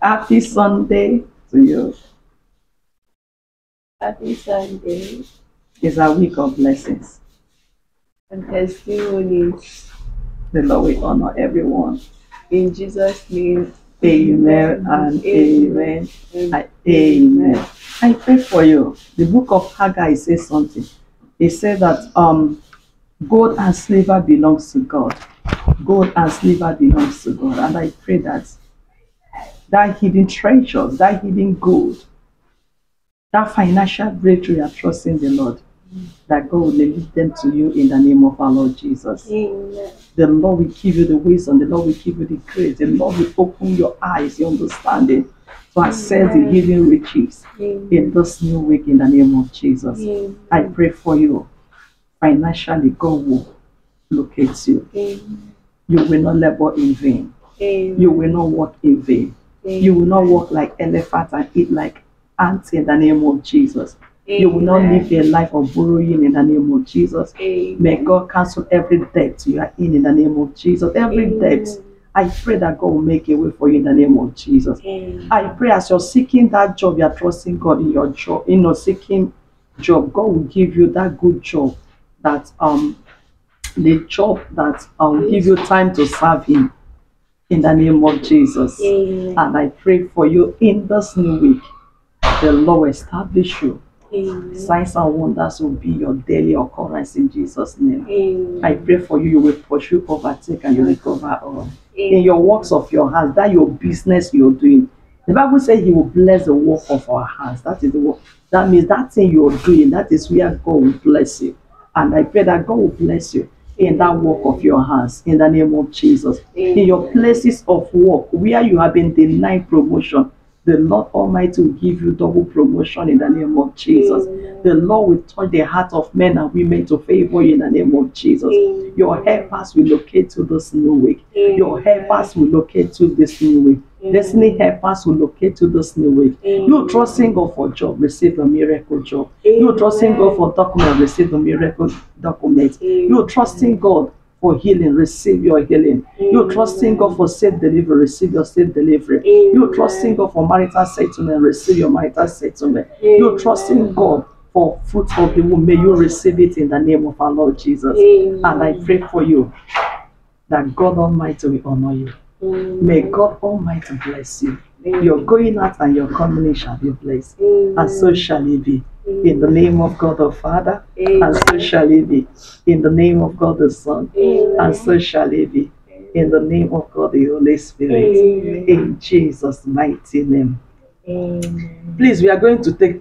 Happy Sunday to you. Happy Sunday It's a week of blessings. and testimonies. The Lord will honor everyone. In Jesus' name. Amen and amen. Amen. I- Amen. I pray for you. The book of Haggai says something. It said that um, gold and silver belongs to God. Gold and silver belongs to God. And I pray that that hidden treasures, that hidden gold, that financial breakthrough you are trusting the Lord, that God will lead them to you in the name of our Lord Jesus. Amen. The Lord will give you the wisdom. The Lord will give you the grace. The Lord will open your eyes, your understanding to access the hidden riches Amen. in this new week in the name of Jesus. Amen. I pray for you. Financially, God will locate you. You will not labor in vain. You will not work in vain. You will not walk like elephants and eat like ants in the name of Jesus. You will not live a life of borrowing in the name of Jesus. Amen. May God cancel every debt you are in in the name of Jesus. Every debt. I pray that God will make a way for you in the name of Jesus. Amen. I pray as you're seeking that job, you're trusting God in your job, in your seeking job, God will give you that good job that um the job that um, will give you time to serve him in the name of Jesus. Amen. And I pray for you in this new week. The Lord will establish you. Amen. Signs and wonders will be your daily occurrence in Jesus' name. Amen. I pray for you, you will pursue, overtake, and you recover all. In your works of your hands, that your business you're doing. The Bible says He will bless the work of our hands. That is the work. That means that thing you're doing, that is where God will bless you. And I pray that God will bless you in that work of your hands in the name of Jesus. In your places of work where you have been denied promotion, the Lord Almighty will give you double promotion in the name of Jesus. Amen. The Lord will touch the heart of men and women to favor you in the name of Jesus. Amen. Your helpers will locate to this new week. Amen. Your helpers will locate to this new week. Destiny helpers will locate to this new week. You trusting God for job, receive a miracle job. You trusting God for document, receive a miracle document. You trusting God for healing, receive your healing. You Amen. trusting God for safe delivery, receive your safe delivery. You Amen. trusting God for marital settlement, receive your marital settlement. You Amen. trusting God for fruit of the womb, may you receive it in the name of our Lord Jesus. Amen. And I pray for you that God Almighty will honor you. Amen. May God Almighty bless you. Amen. Your going out and your coming in shall be blessed. And so shall it be. In the name of God the Father, and so shall it be. In the name of God the Son, and so shall it be. In the name of God the Holy Spirit. Amen. In Jesus' mighty name. Amen. Please, we are going to take